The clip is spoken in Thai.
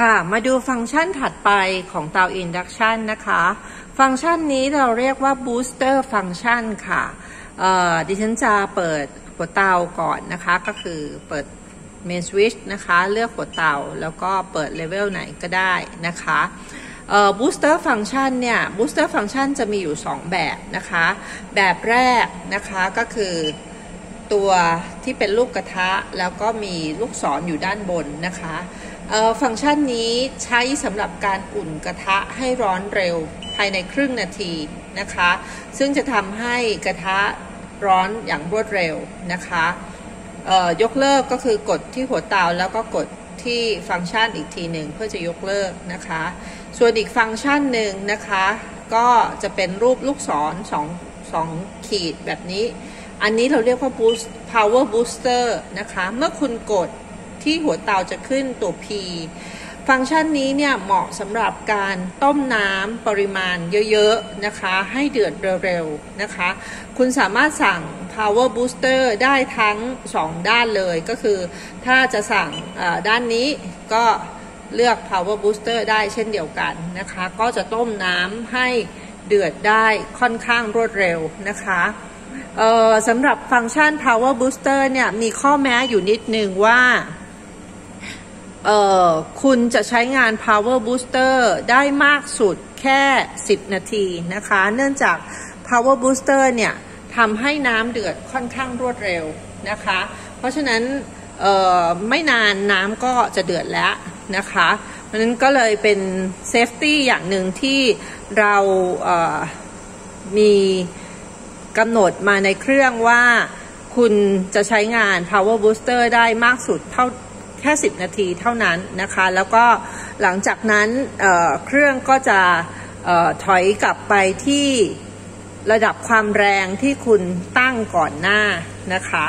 ค่ะ มาดูฟังก์ชันถัดไปของเตา Induction นะคะ ฟังก์ชันนี้เราเรียกว่า Booster Function ค่ะดิฉันจะเปิดหัวเตาก่อนนะคะ ก็คือเปิด Main Switch นะคะ เลือกหัวเตาแล้วก็เปิดเลเวลไหนก็ได้นะคะ Booster Function เนี่ย Booster Function จะมีอยู่ 2 แบบนะคะ แบบแรกนะคะก็คือ ตัวที่เป็นลูกกระทะ แล้วก็มีลูกศรออยู่ด้านบนนะคะฟังก์ชันนี้ใช้สำหรับการอุ่นกระทะให้ร้อนเร็วภายในครึ่งนาทีนะคะ ซึ่งจะทำให้กระทะร้อนอย่างรวดเร็วนะคะยกเลิกก็คือกดที่หัวเตาแล้วก็กดที่ฟังก์ชันอีกทีหนึ่งเพื่อจะยกเลิกนะคะ ส่วนอีกฟังก์ชันหนึ่งนะคะ ก็จะเป็นรูปลูกศรสองสองขีดแบบนี้ อันนี้เราเรียกว่า boost power booster นะคะ เมื่อคุณกดที่หัวเตาจะขึ้นตัว P ฟังก์ชันนี้เนี่ยเหมาะสำหรับการต้มน้ำปริมาณเยอะๆนะคะ ให้เดือดเร็วๆนะคะ คุณสามารถสั่ง power booster ได้ทั้ง 2 ด้านเลยก็คือถ้าจะสั่งด้านนี้ก็เลือก power booster ได้เช่นเดียวกันนะคะ ก็จะต้มน้ำให้เดือดได้ค่อนข้างรวดเร็วนะคะ สำหรับฟังก์ชัน power booster เนี่ยมีข้อแม้อยู่นิดนึงว่าคุณจะใช้งาน power booster ได้มากสุดแค่ 10 นาทีนะคะ เนื่องจาก power booster เนี่ยทำให้น้ำเดือดค่อนข้างรวดเร็วนะคะ เพราะฉะนั้นไม่นานน้ำก็จะเดือดแล้วนะคะเพราะนั้นก็เลยเป็น safety อย่างหนึ่งที่เรามี กำหนดมาในเครื่องว่าคุณจะใช้งาน power booster ได้มากสุดเท่าแค่ 10 นาทีเท่านั้นนะคะ แล้วก็หลังจากนั้นเครื่องก็จะถอยกลับไปที่ระดับความแรงที่คุณตั้งก่อนหน้านะคะ